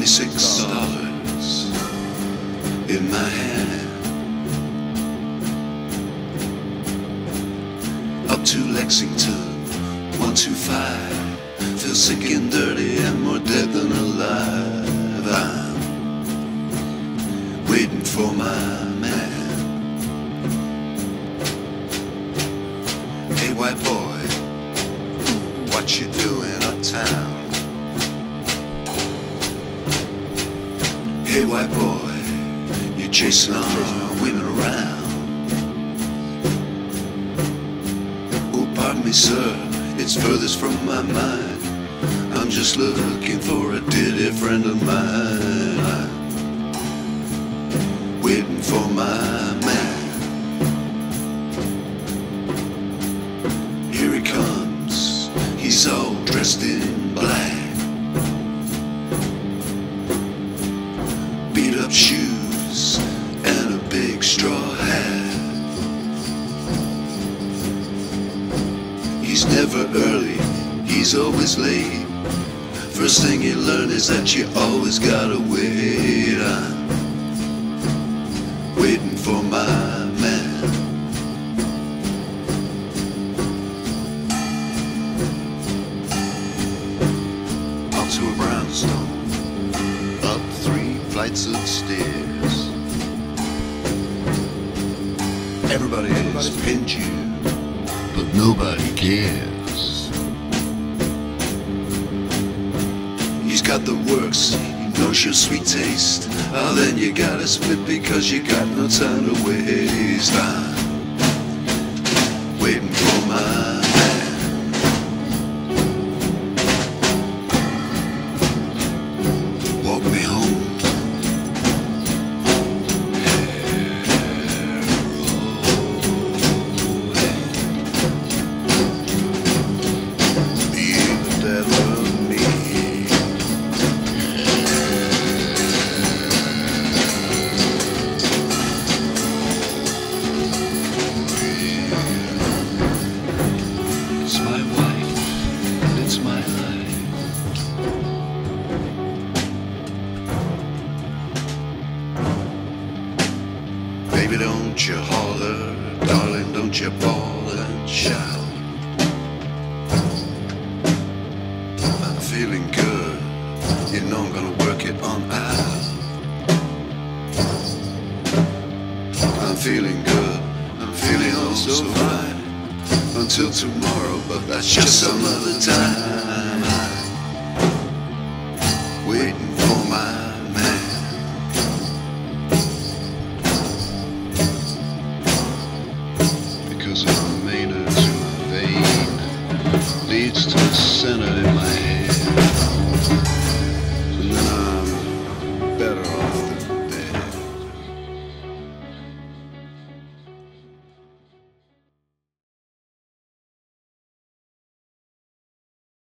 Twenty-six dollars in my hand. Up to Lexington, one two five. Feel sick and dirty and more dead than alive. I'm waiting for my man. Hey, white boy, what you doing uptown? Hey, white boy, you're chasing all women around. Oh, pardon me, sir, it's furthest from my mind. I'm just looking for a dear friend of mine. Waiting for my man. Here he comes, he's all dressed in black. Shoes and a big straw hat. He's never early, he's always late. First thing you learn is that you always gotta wait. I'm waiting for my man. Onto a brownstone, up three flights of stairs. Everybody has pinned you, but nobody cares. He's got the works, he knows your sweet taste. Oh, then you gotta split because you got no time to waste. I'm Baby, don't you holler, darling, don't you bawl and shout. I'm feeling good, you know I'm gonna work it on out. I'm feeling good, I'm feeling oh so fine. Until tomorrow, but that's just some other time. Waiting Because a remainder to a vein leads to a center in my head.